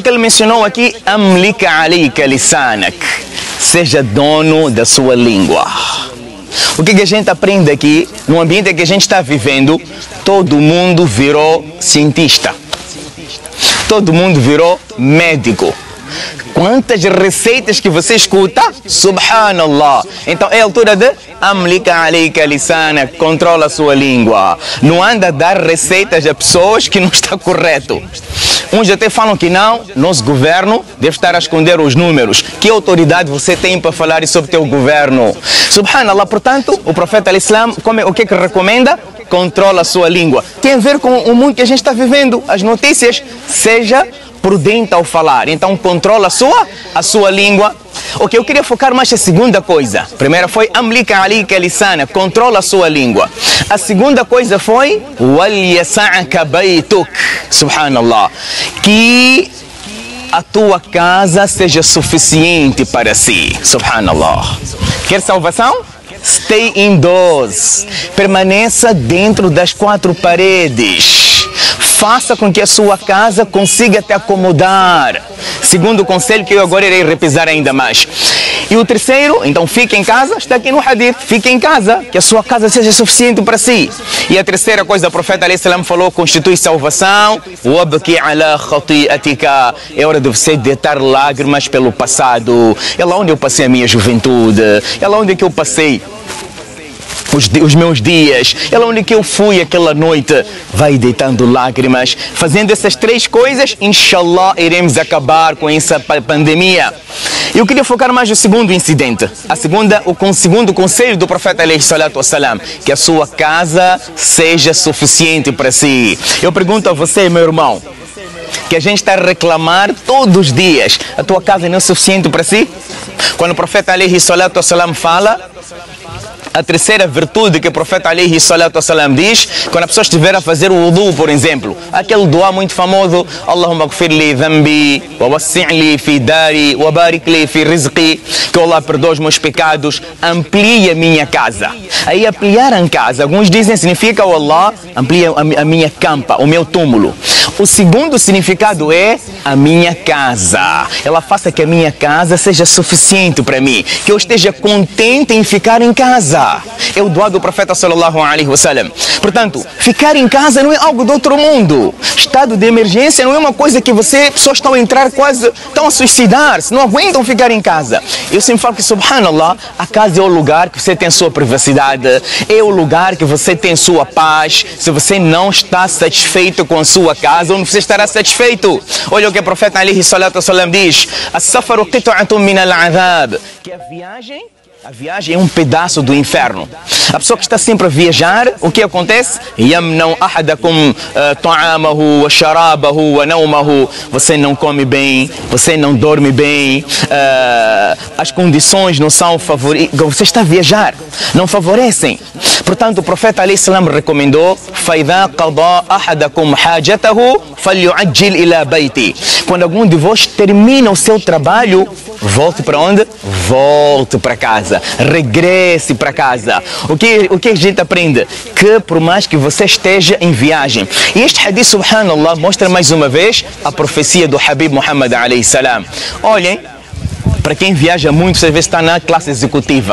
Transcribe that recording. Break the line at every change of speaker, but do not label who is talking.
que ele mencionou aqui? Amlika alayka lisanak. Seja dono da sua língua. O que, que a gente aprende aqui? No ambiente que a gente está vivendo, todo mundo virou cientista. Todo mundo virou médico. Quantas receitas que você escuta? Subhanallah. Então é a altura de Amlika alayka lisana, controla a sua língua. Não anda a dar receitas a pessoas que não está correto. Uns até falam que não, nosso governo deve estar a esconder os números. Que autoridade você tem para falar sobre teu governo? Subhanallah, portanto, o profeta al-Islam, o que, que recomenda? Controla a sua língua. Tem a ver com o mundo que a gente está vivendo. As notícias, seja prudente ao falar. Então controla a sua, a sua língua. Ok, eu queria focar mais a segunda coisa. A primeira foi amlika alika lisana, controla a sua língua. A segunda coisa foi wal yasa'aka baytuk. Subhanallah. Que a tua casa seja suficiente para si. Subhanallah. Quer salvação? Stay indoors. Permaneça dentro das quatro paredes faça com que a sua casa consiga te acomodar. Segundo o conselho que eu agora irei repisar ainda mais. E o terceiro, então fique em casa, está aqui no hadith, fique em casa, que a sua casa seja suficiente para si. E a terceira coisa, o profeta salam falou, constitui salvação, é hora de você deitar lágrimas pelo passado. É lá onde eu passei a minha juventude, é lá onde é que eu passei os, os, meus dias, ela onde que eu fui aquela noite, vai deitando lágrimas, fazendo essas três coisas, inshallah iremos acabar com essa pandemia. Eu queria focar mais no segundo incidente, a segunda, o segundo conselho do profeta wassalam, que a sua casa seja suficiente para si. Eu pergunto a você, meu irmão, que a gente está a reclamar todos os dias, a tua casa não é suficiente para si? Quando o profeta wassalam fala, a terceira virtude que o profeta alaihi salatu salam diz, quando a pessoa estiver a fazer o wudu, por exemplo, aquele dua muito famoso, Allahumma gfirli dhambi, wa wassi'li fi dari, wa barikli fi rizqi, que Allah perdoa os meus pecados, amplie a minha casa. Aí ampliar a casa, alguns dizem significa o Allah amplia a minha campa, o meu túmulo. O segundo significado é a minha casa. Ela faça que a minha casa seja suficiente para mim, que eu esteja contente em ficar em casa. É o doa do profeta sallallahu alaihi wasallam. Portanto, ficar em casa não é algo do outro mundo. Estado de emergência não é uma coisa que você, pessoas estão a entrar quase, estão a suicidar-se, não aguentam ficar em casa. Eu sempre falo que, subhanallah, a casa é o lugar que você tem sua privacidade, é o lugar que você tem sua paz. Se você não está satisfeito com a sua casa, onde você estará satisfeito? Olha o que o profeta Ali salatu diz: que a viagem a viagem é um pedaço do inferno. A pessoa que está sempre a viajar, o que acontece? Yamnau ahadakum ta'amahu wa sharabahu wa. Você não come bem, você não dorme bem, as condições não são favoráveis. Você está a viajar, não favorecem. Portanto, o profeta Ali salam recomendou. Quando algum de vós termina o seu trabalho, volte para onde? Volte para casa, regresse para casa. O que, o que a gente aprende? Que por mais que você esteja em viagem, e este hadith, subhanallah, mostra mais uma vez a profecia do Habib Muhammad. Olhem, para quem viaja muito, você vê está na classe executiva.